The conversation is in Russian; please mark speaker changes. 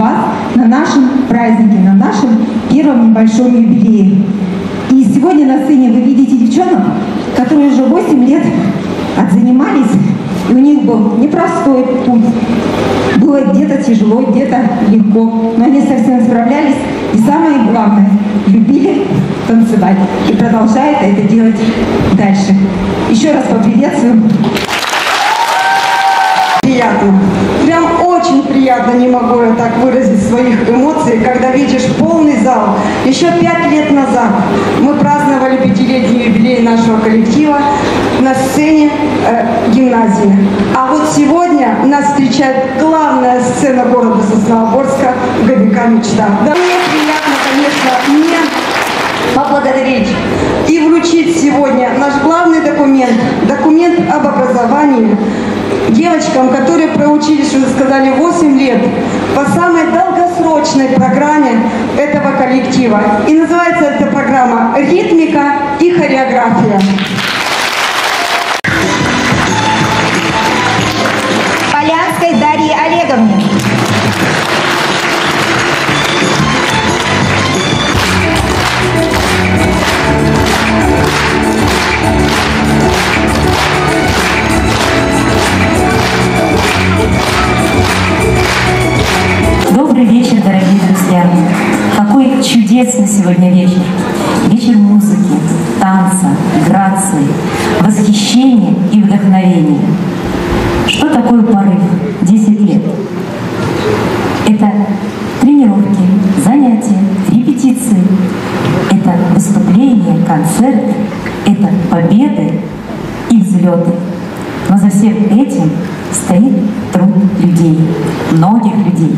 Speaker 1: вас на нашем празднике, на нашем первом небольшом юбилее. И сегодня на сцене вы видите девчонок, которые уже 8 лет отзанимались, и у них был непростой путь. Было где-то тяжело, где-то легко, но они совсем справлялись. И самое главное, любили танцевать и продолжают это делать дальше. Еще раз поприветствую.
Speaker 2: Приятно. Прям очень приятно, не могу я так выразить своих эмоций, когда видишь полный зал. Еще пять лет назад мы праздновали пятилетний юбилей нашего коллектива на сцене э, гимназии. А вот сегодня нас встречает главная сцена города Сосновоборска ГДК «Мечта». Да мне приятно, конечно, мне поблагодарить и вручить сегодня наш главный документ, документ об образовании девочкам, которые проучились, вы сказали, 8 лет по самой долгосрочной программе этого коллектива. И называется эта программа «Ритмика и хореография».
Speaker 1: Полянской Дарье Олеговне.
Speaker 3: Непосредственно сегодня вечер. Вечер музыки, танца, грации, восхищения и вдохновения. Что такое порыв? 10 лет. Это тренировки, занятия, репетиции. Это выступления, концерты. Это победы и взлеты. Но за всем этим стоит труд людей, многих людей.